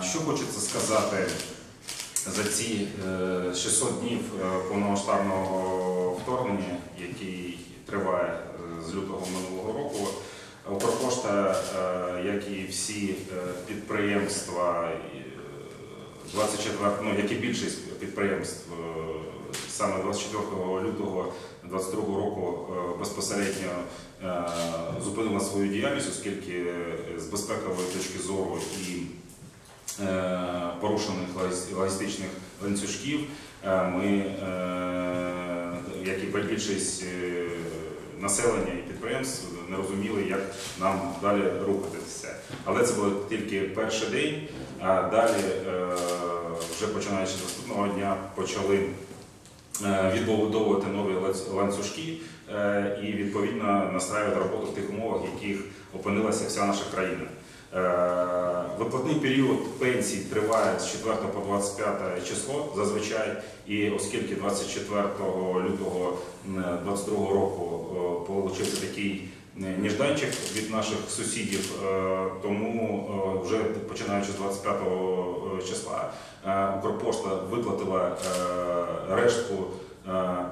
Що хочеться сказати за ці е, 600 днів е, повномасштабного вторгнення, який триває е, з лютого минулого року. Укрпошта, е, як і всі е, підприємства, е, 24, ну, як і більшість підприємств, е, саме 24 лютого 2022 року е, безпосередньо е, зупинила свою діяльність, оскільки е, з безпекової точки зору і е, порушених логіс- логістичних ланцюжків е, ми, е, як і більшість е, населення і підприємств, не розуміли, як нам далі рухатися. Але це був тільки перший день, а далі, е, вже починаючи з наступного дня, почали е, відбудовувати нові ланцюжки е, і відповідно настраювати роботу в тих умовах, в яких опинилася вся наша країна. Виплатний період пенсій триває з 4 по 25 число зазвичай, і оскільки 24 лютого 2022 року е, получився такий е, ніжданчик від наших сусідів, е, тому вже починаючи з 25 числа Укрпошта виплатила рештку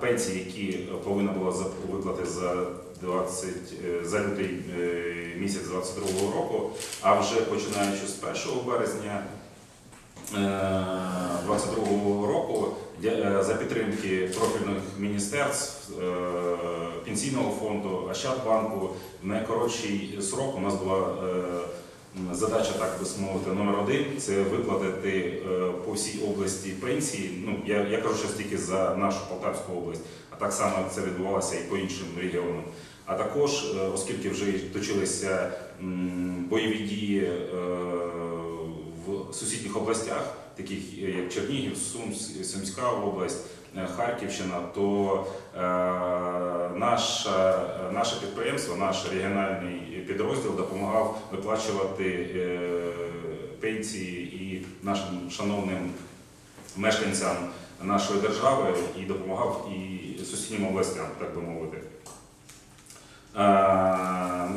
пенсій, які повинна була виплати за 20, е, за лютий е, місяць 22 року, а вже починаючи з 1 березня 22 року е, за підтримки профільних міністерств, е, пенсійного фонду, Ощадбанку в найкоротший срок у нас була е, задача, так би мовити, номер один це виплатити е, по всій області пенсії. Ну я, я кажу зараз тільки за нашу Полтавську область, а так само це відбувалося і по іншим регіонам. А також, е, оскільки вже точилися бойові дії е, в сусідніх областях, таких як Чернігів, Сум, Сумська область, е, Харківщина, то е, наше, наше підприємство, наш регіональний підрозділ допомагав виплачувати е, пенсії і нашим шановним мешканцям нашої держави і допомагав і сусіднім областям, так би мовити. Е, е,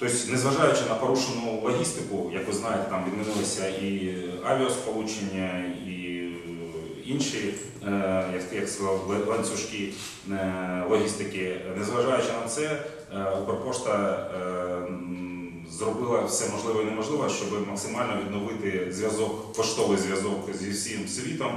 Тобто, незважаючи на порушену логістику, як ви знаєте, там відмінилися і авіасполучення, і інші, е, як, сказав, ланцюжки е, логістики, незважаючи на це, е, Укрпошта зробила все можливе і неможливе, щоб максимально відновити зв'язок, поштовий зв'язок зі всім світом.